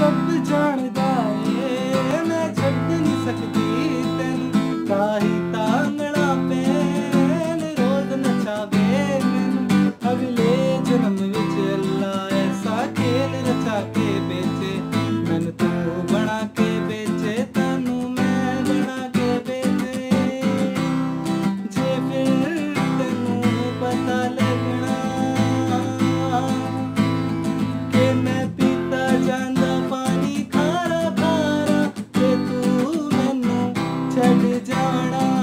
सब जानता turn on.